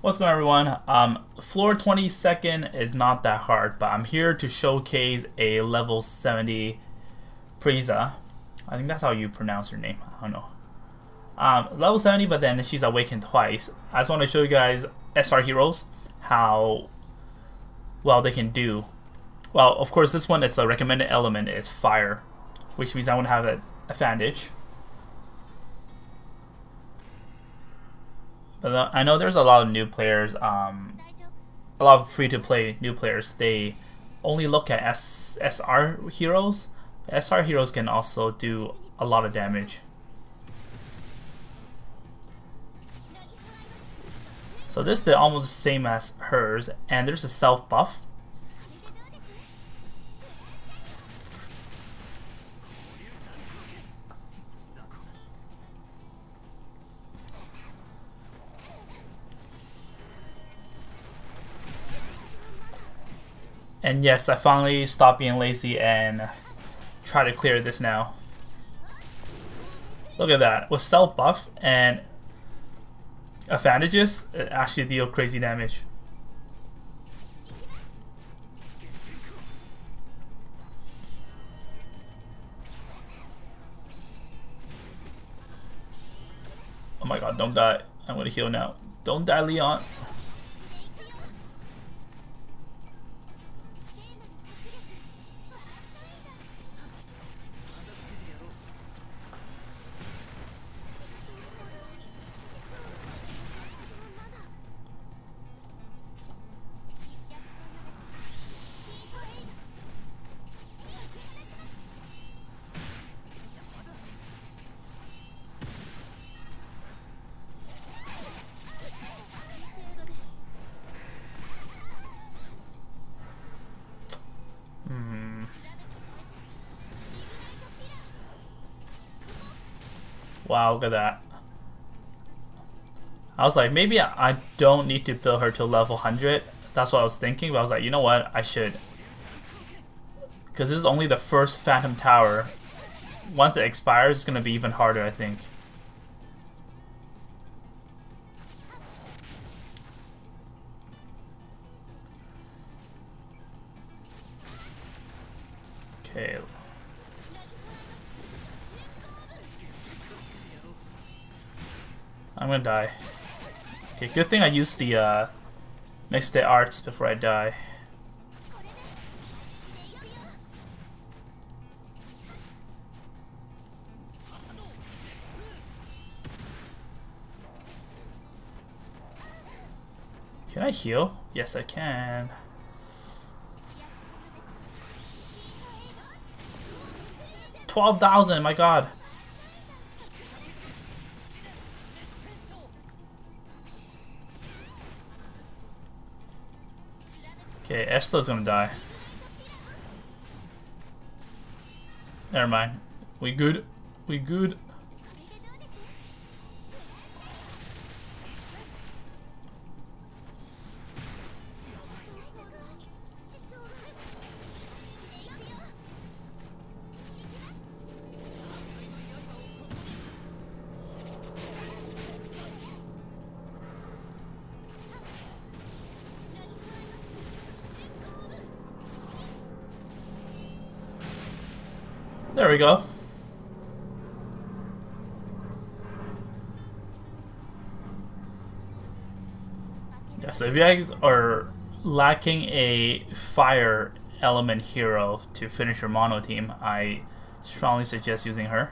What's going on everyone? Um, floor 22nd is not that hard, but I'm here to showcase a level 70 Presea. I think that's how you pronounce her name. I don't know. Um, level 70, but then she's awakened twice. I just want to show you guys SR heroes, how well they can do. Well, of course, this one, it's a recommended element is fire, which means I want to have an advantage. Uh, I know there's a lot of new players, um, a lot of free-to-play new players. They only look at S SR heroes. SR heroes can also do a lot of damage. So this is almost the same as hers, and there's a self buff. And yes, I finally stopped being lazy and try to clear this now. Look at that. With self buff and advantages, it actually deal crazy damage. Oh my god, don't die. I'm gonna heal now. Don't die, Leon. Wow, look at that. I was like, maybe I don't need to build her to level 100. That's what I was thinking, but I was like, you know what? I should. Because this is only the first Phantom Tower. Once it expires, it's going to be even harder, I think. Okay, I'm gonna die. Okay, good thing I used the uh, mixed state arts before I die. Can I heal? Yes, I can. Twelve thousand, my god. Okay, Esta's gonna die. Never mind. We good. We good. There we go. Yeah, so if you guys are lacking a fire element hero to finish your mono team, I strongly suggest using her.